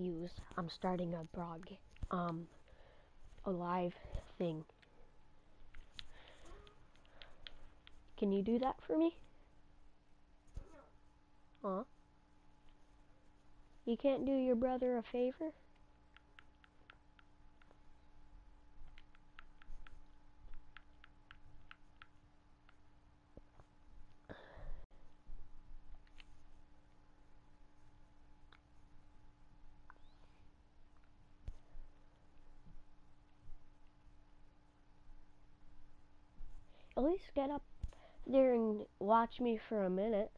use. I'm starting a blog, um, a live thing. Can you do that for me? Huh? You can't do your brother a favor? At least get up there and watch me for a minute.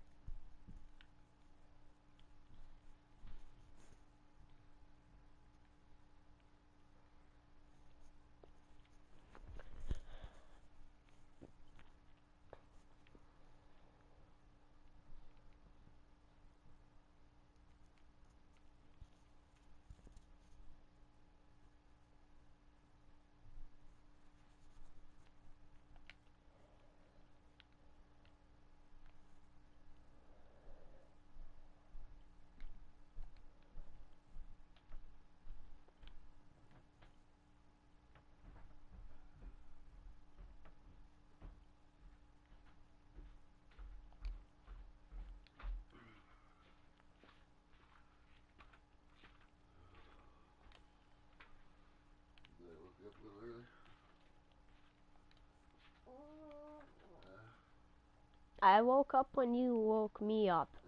Early? I woke up when you woke me up.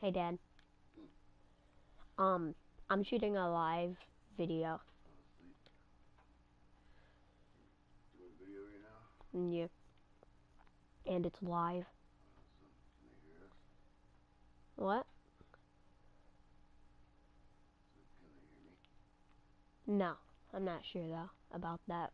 Hey, Dad. Um, I'm shooting a live video. Doing video right now. Yeah. And it's live. What? No, I'm not sure though about that.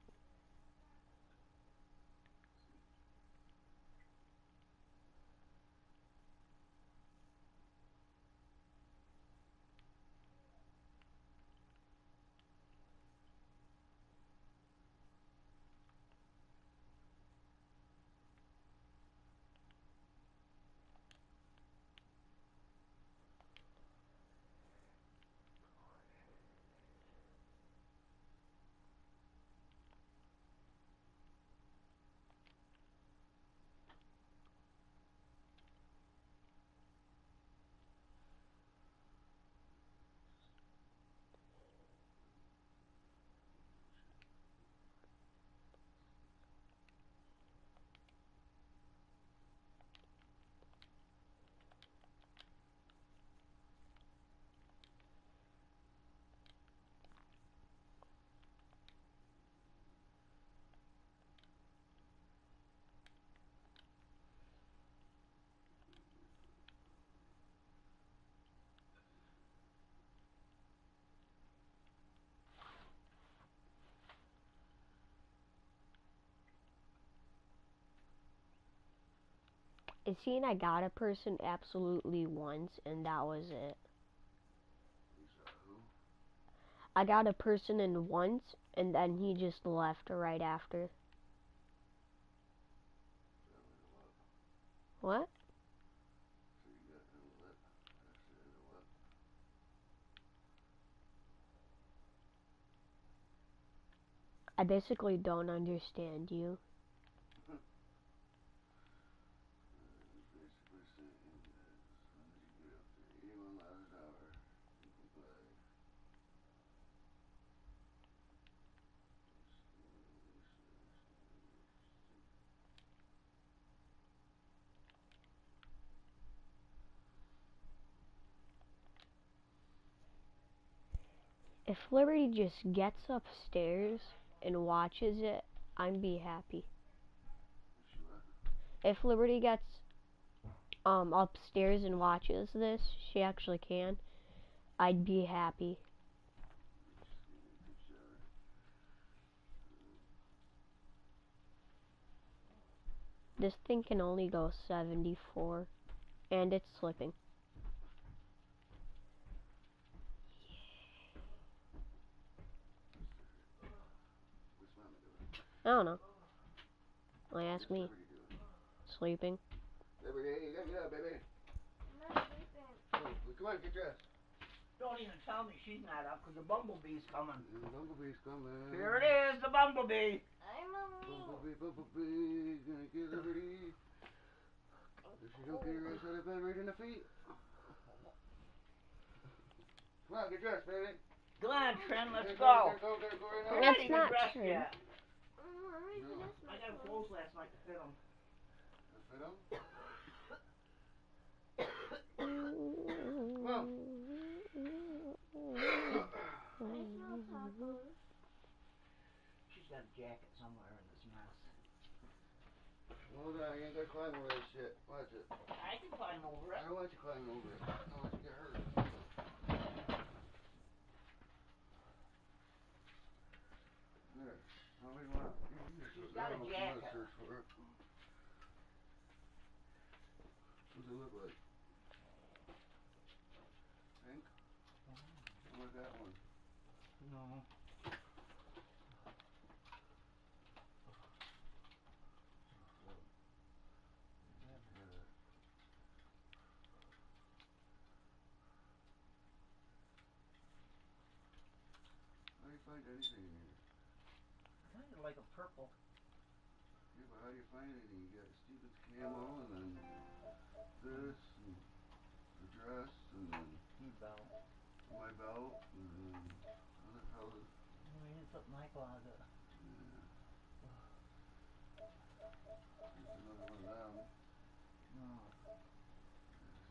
It seen I got a person absolutely once, and that was it. I got a person in once, and then he just left right after. What? I basically don't understand you. Uh, basically saying that as soon as you get up to 81 miles an hour, you can fly. If Liberty just gets upstairs and watches it, I'd be happy. If Liberty gets um upstairs and watches this, she actually can. I'd be happy. This thing can only go 74, and it's slipping. I don't know. Why ask me? Sleeping. Liberty, you gotta get up, baby. I'm not sleeping. Oh, come on, get dressed. Don't even tell me she's not up because the bumblebee's coming. The bumblebee's coming. Here it is, the bumblebee. I'm a Bumblebee, bumblebee, gonna get Liberty. If she don't get her ass out of bed right in the feet. Come on, get dressed, baby. Come on, Trent, let's Gotta go. Gotta go, go right That's not even not dressed true. yet. Mommy, No. that's I not got clothes. clothes last night to fit them. Fit 'em? I smell tacos. She's got a jacket somewhere in this mess. Hold on, you ain't gotta climb over that shit. Watch it. I can climb over it. I don't want you climbing over it. I don't want you to get hurt. There. How many want? You- you She's just- got I a don't know if you wanna jacket. search for it. Look like? Pink? I want that one. No. Yeah. How do you find anything in here? Kind of like a purple. Yeah, but how do you find anything? You got Steven's camo and then this and the dress and then You belt. my belt and then how the hell is We didn't put my closet. yeah. There's another one of them. No.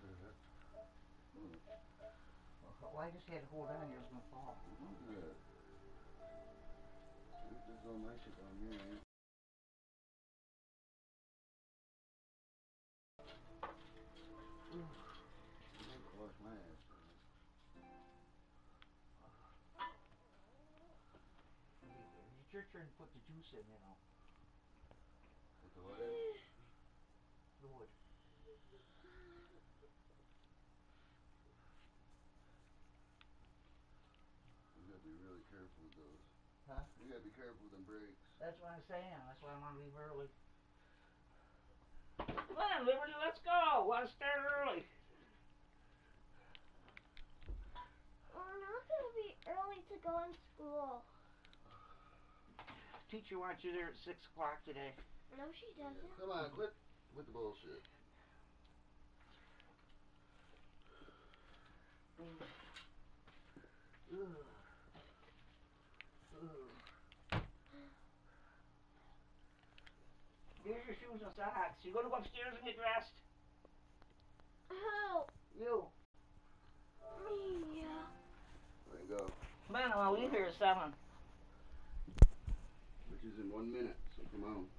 There's that. Look, Why just had to hold on? You're gonna fall. look at that. There's all my shit down here. It's your turn to put the juice in, you know. Put the what in? The wood. You gotta be really careful with those. Huh? You gotta be careful with them brakes. That's what I'm saying. That's why I want to leave early. Come on, Liberty, let's go. Want to start early? We're not gonna be early to go in school teacher wants you there at 6 o'clock today. No, she doesn't. Yeah, come on, quit with the bullshit. Here's your shoes and socks. You're gonna go upstairs and get dressed? Help! You. Me. There you go. Man, I'll leave here at 7 pages in one minute, so come on.